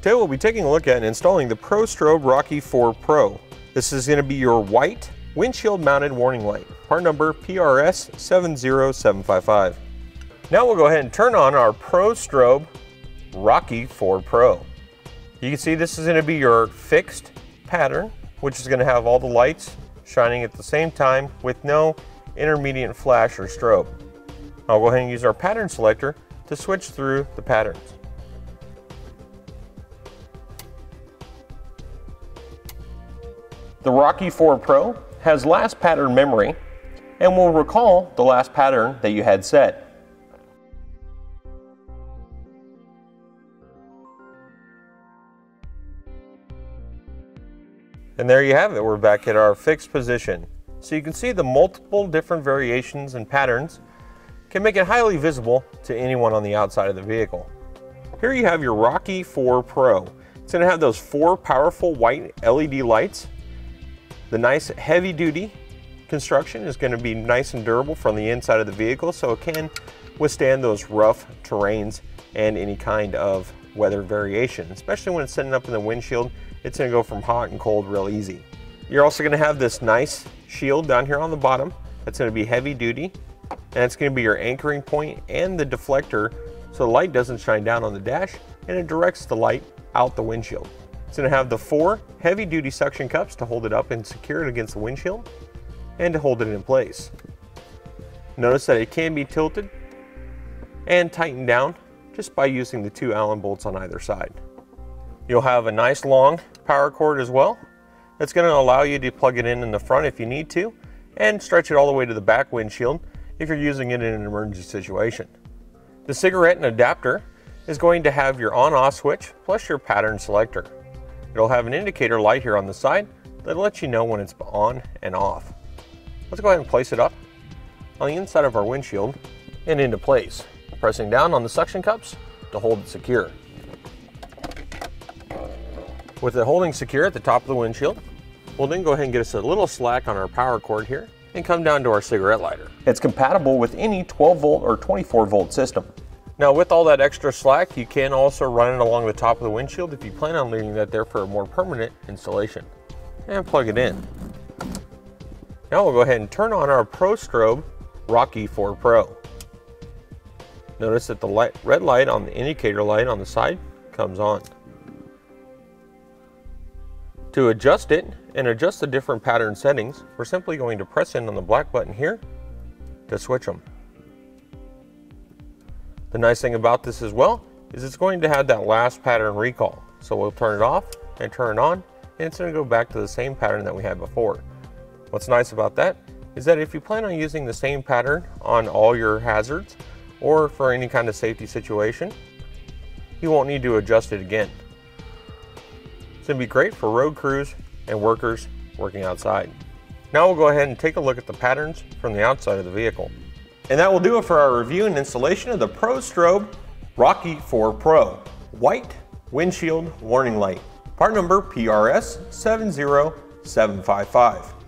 Today we'll be taking a look at and installing the ProStrobe Rocky 4 Pro. This is going to be your white windshield mounted warning light, part number PRS 70755. Now we'll go ahead and turn on our ProStrobe Rocky 4 Pro. You can see this is going to be your fixed pattern, which is going to have all the lights shining at the same time with no intermediate flash or strobe. I'll go ahead and use our pattern selector to switch through the patterns. The Rocky 4 Pro has last pattern memory and will recall the last pattern that you had set. And there you have it, we're back at our fixed position. So you can see the multiple different variations and patterns can make it highly visible to anyone on the outside of the vehicle. Here you have your Rocky 4 Pro. It's going to have those four powerful white LED lights. The nice heavy duty construction is going to be nice and durable from the inside of the vehicle so it can withstand those rough terrains and any kind of weather variation, especially when it's sitting up in the windshield. It's to go from hot and cold real easy. You're also going to have this nice shield down here on the bottom that's going to be heavy duty and it's going to be your anchoring point and the deflector so the light doesn't shine down on the dash and it directs the light out the windshield. It's going to have the four heavy duty suction cups to hold it up and secure it against the windshield and to hold it in place. Notice that it can be tilted and tightened down just by using the two Allen bolts on either side. You'll have a nice long power cord as well. That's going to allow you to plug it in in the front if you need to and stretch it all the way to the back windshield if you're using it in an emergency situation. The cigarette and adapter is going to have your on-off switch plus your pattern selector. It'll have an indicator light here on the side that lets you know when it's on and off. Let's go ahead and place it up on the inside of our windshield and into place, pressing down on the suction cups to hold it secure. With it holding secure at the top of the windshield, we'll then go ahead and get us a little slack on our power cord here and come down to our cigarette lighter. It's compatible with any 12 volt or 24 volt system. Now with all that extra slack, you can also run it along the top of the windshield if you plan on leaving that there for a more permanent installation. And plug it in. Now we'll go ahead and turn on our ProStrobe Rocky 4 Pro. Notice that the light, red light on the indicator light on the side comes on. To adjust it and adjust the different pattern settings, we're simply going to press in on the black button here to switch them. The nice thing about this as well is it's going to have that last pattern recall. So we'll turn it off and turn it on and it's going to go back to the same pattern that we had before. What's nice about that is that if you plan on using the same pattern on all your hazards or for any kind of safety situation, you won't need to adjust it again. It's going to be great for road crews and workers working outside. Now we'll go ahead and take a look at the patterns from the outside of the vehicle. And that will do it for our review and installation of the ProStrobe Rocky 4 Pro White Windshield Warning Light, part number PRS 70755.